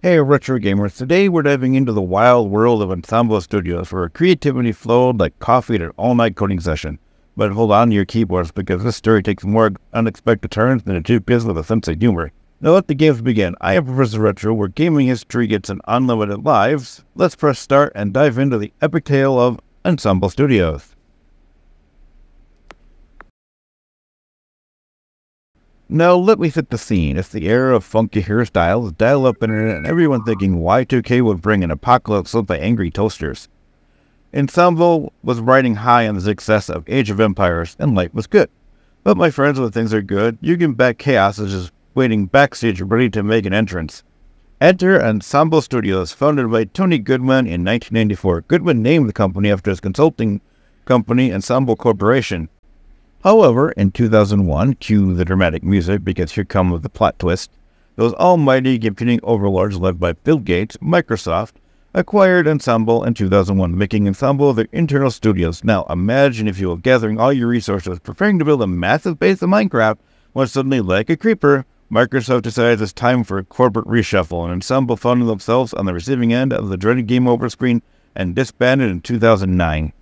Hey Retro Gamers, today we're diving into the wild world of Ensemble Studios where creativity flowed like coffee at an all-night coding session. But hold on to your keyboards because this story takes more unexpected turns than a toothpaste with a sense of humor. Now let the games begin. I am Professor Retro, where gaming history gets an unlimited lives. Let's press start and dive into the epic tale of Ensemble Studios. Now, let me set the scene. It's the era of funky hairstyles, dial up internet, and everyone thinking Y2K would bring an apocalypse led by angry toasters. Ensemble was riding high on the success of Age of Empires, and life was good. But my friends, when things are good, you can bet chaos is just waiting backstage ready to make an entrance. Enter Ensemble Studios, founded by Tony Goodman in 1994. Goodman named the company after his consulting company, Ensemble Corporation. However, in 2001, cue the dramatic music because here comes the plot twist. Those almighty computing overlords led by Bill Gates, Microsoft, acquired Ensemble in 2001, making Ensemble their internal studios. Now, imagine if you were gathering all your resources, preparing to build a massive base of Minecraft, when suddenly, like a creeper, Microsoft decides it's time for a corporate reshuffle, and Ensemble found themselves on the receiving end of the dreaded game over screen and disbanded in 2009.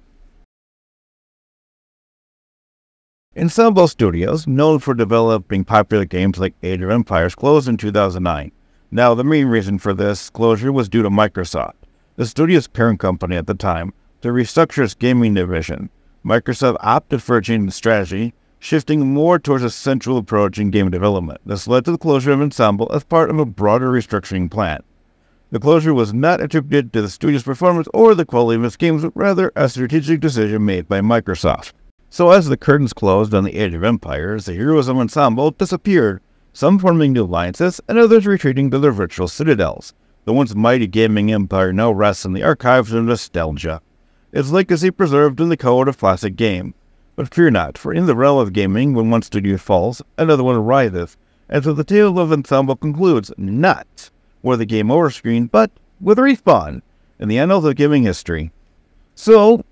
Ensemble Studios, known for developing popular games like Age of Empires, closed in 2009. Now, the main reason for this closure was due to Microsoft, the studio's parent company at the time, to restructure its gaming division. Microsoft opted for a change in strategy, shifting more towards a central approach in game development. This led to the closure of Ensemble as part of a broader restructuring plan. The closure was not attributed to the studio's performance or the quality of its games, but rather a strategic decision made by Microsoft. So as the curtains closed on the Age of Empires, the heroes of Ensemble disappeared, some forming new alliances and others retreating to their virtual citadels. The once mighty gaming empire now rests in the archives of nostalgia, its legacy preserved in the code of classic game. But fear not, for in the realm of gaming, when one studio falls, another one arises, and so the tale of Ensemble concludes not with a game over screen, but with a respawn in the annals of gaming history. So,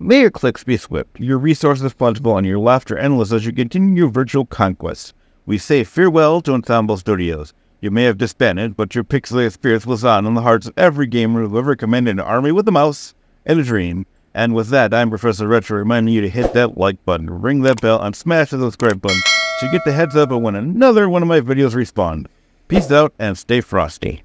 May your clicks be swift, your resources plentiful, and your laughter endless as you continue your virtual conquests. We say farewell to Ensemble Studios. You may have disbanded, but your pixelated spirits live on in the hearts of every gamer who ever commanded an army with a mouse and a dream. And with that, I'm Professor Retro reminding you to hit that like button, ring that bell, and smash the subscribe button so you get the heads up of when another one of my videos respawn. Peace out and stay frosty.